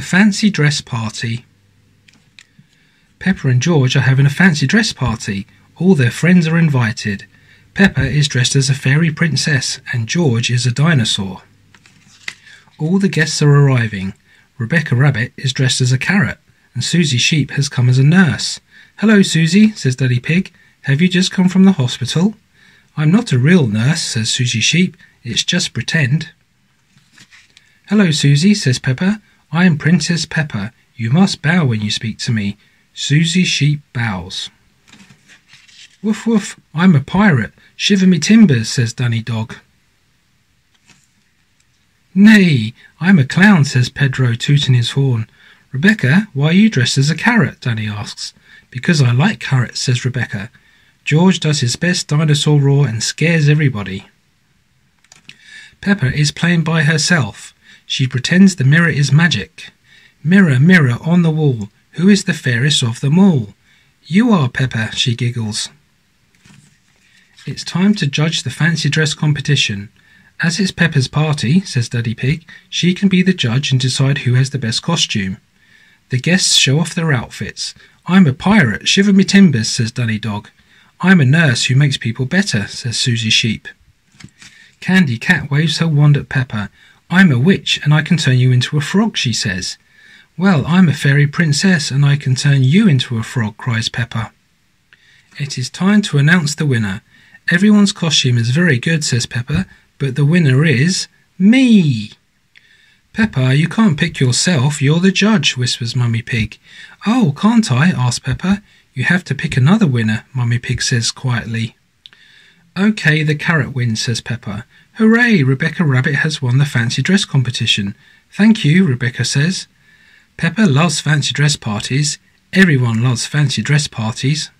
fancy dress party. Peppa and George are having a fancy dress party. All their friends are invited. Peppa is dressed as a fairy princess and George is a dinosaur. All the guests are arriving. Rebecca Rabbit is dressed as a carrot and Susie Sheep has come as a nurse. Hello, Susie, says Daddy Pig. Have you just come from the hospital? I'm not a real nurse, says Susie Sheep. It's just pretend. Hello, Susie, says Peppa. I am Princess Peppa. You must bow when you speak to me. Susie Sheep bows. Woof woof, I'm a pirate. Shiver me timbers, says Danny Dog. Neigh, I'm a clown, says Pedro, tooting his horn. Rebecca, why are you dressed as a carrot? Danny asks. Because I like carrots, says Rebecca. George does his best dinosaur roar and scares everybody. Peppa is playing by herself. She pretends the mirror is magic. Mirror, mirror on the wall, who is the fairest of them all? You are, Peppa, she giggles. It's time to judge the fancy dress competition. As it's Peppa's party, says Daddy Pig, she can be the judge and decide who has the best costume. The guests show off their outfits. I'm a pirate, shiver me timbers, says Danny Dog. I'm a nurse who makes people better, says Susie Sheep. Candy Cat waves her wand at Peppa. I'm a witch and I can turn you into a frog, she says. Well, I'm a fairy princess and I can turn you into a frog, cries Peppa. It is time to announce the winner. Everyone's costume is very good, says Peppa, but the winner is me. Peppa, you can't pick yourself, you're the judge, whispers Mummy Pig. Oh, can't I? asks Peppa. You have to pick another winner, Mummy Pig says quietly. OK, the carrot wins, says Peppa. Hooray, Rebecca Rabbit has won the fancy dress competition. Thank you, Rebecca says. Peppa loves fancy dress parties. Everyone loves fancy dress parties.